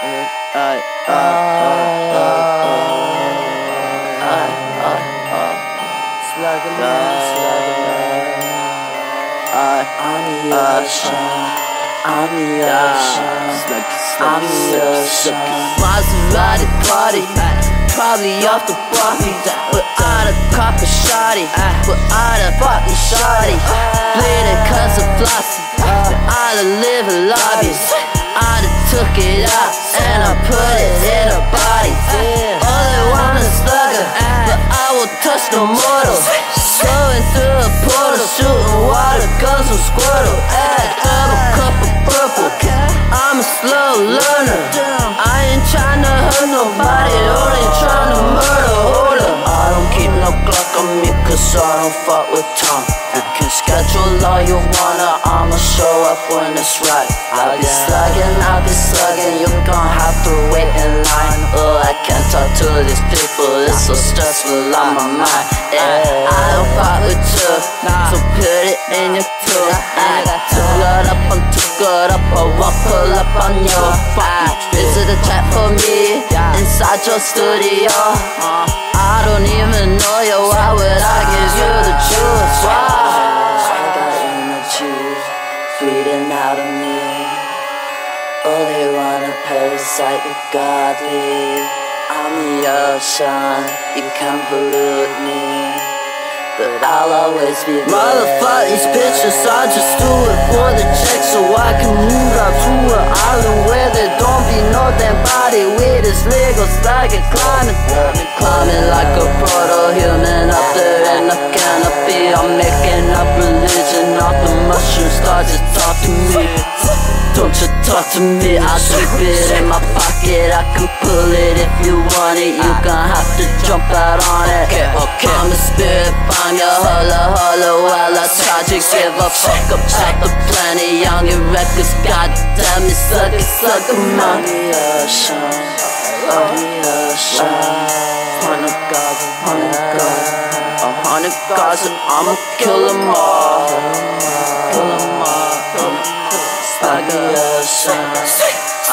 I'm the ocean. I'm the ocean. I'm the ocean. Maserati party, probably off the body. Without a shotty, without a fucking shotty. Bleeding cause of flossy, without a living lobbies. I done took it out I put it in a body. All they want is slugger, but I will touch no mortal. Going through a portal, shooting water guns from Squirtle. Add double cup of purple. I'm a slow learner. I ain't tryna hurt nobody, only tryna murder. Hold up. I don't keep no Glock on me, cause I don't fuck with Tom. Schedule all you wanna, I'ma show up when it's right. I'll be slugging, I'll be slugging, you gon' have to wait in line. Oh, I can't talk to these people, it's so stressful on my mind. Yeah, I don't fuck with you, so put it in your tube. I took it up, I'm took it up, I won't pull up on you. Visit the chat for me, inside your studio. Uh-huh. I don't even know you, why would I give you parasite the godly. I'm the ocean, you can't pollute me. But I'll always be there. Motherfuck these bitches, I just do it for the check so I can move out to an island where there don't be no damn body with this legal slugging climbing. Climbing like a proto-human up there in the canopy. I'm making up religion off the mushroom stars talk to me, I keep it in my pocket. I can pull it if you want it. You gon' have to jump out on it. Okay, okay. I'm a spirit bomb, your holla holla While I try to give a fuck about the planet Young and reckless, goddamn it Suck it, suck it, I'm man the ocean, I'm the ocean. Hundred guys, a hundred guys A hundred guys and I'ma kill them all I'm the ocean,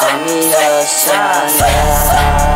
I'm ocean, yeah.